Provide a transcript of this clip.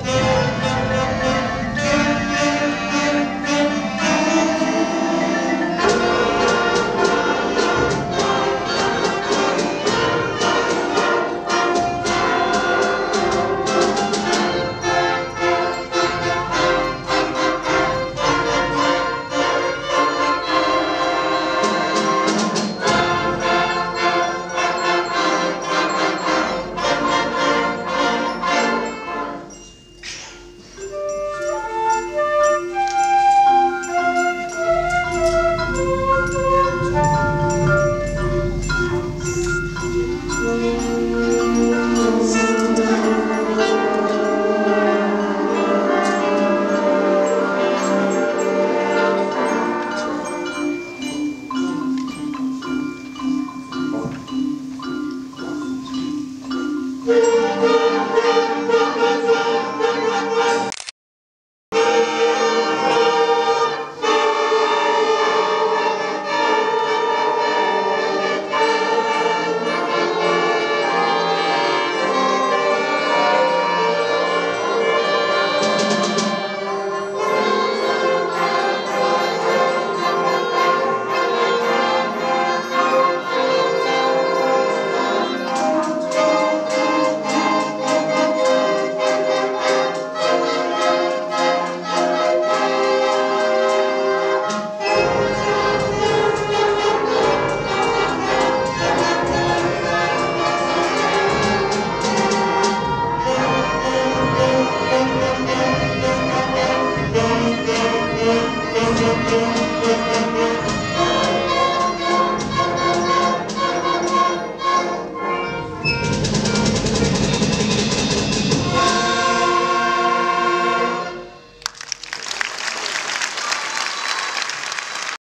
Lord.